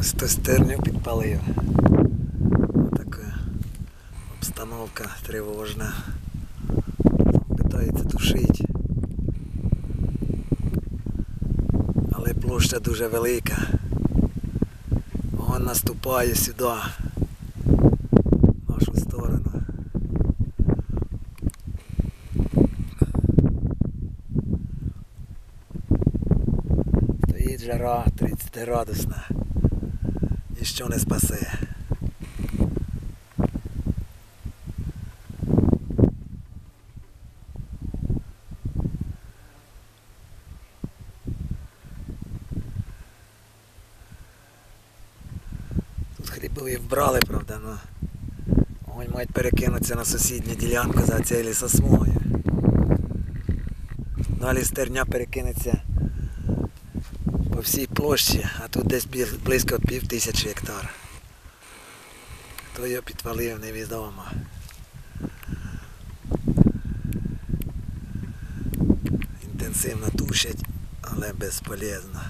Ось хтось терню підпалив. Така обстановка тривожна. Питається тушити. Але площа дуже велика. Вогонь наступає сюди, жара 30 градусна. Ніщо не спасе. Тут хлібові вбрали, правда, ну. Огонь мають перекинутися на сусідню ділянку за цією лісосмугою. Далі стерня перекинеться по всій площі, а тут десь близько пів тисячі гектар. Хто його підпалив, невідомо. Інтенсивно тушать, але безполезно.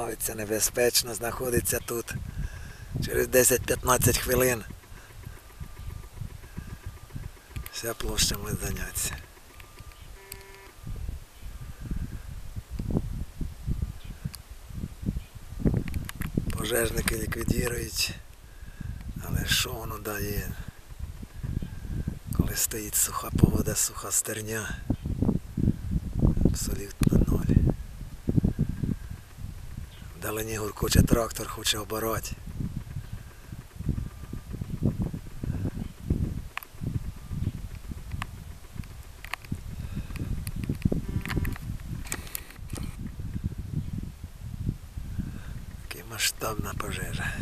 Становиться небезпечно, знаходиться тут через 10-15 хвилин. Вся площа може зайнятися. Пожежники ліквідують, але що воно дає? Коли стоїть суха погода, суха стерня, Вдалині гуркоче трактор, хоче обороти. Такий масштабна пожежа.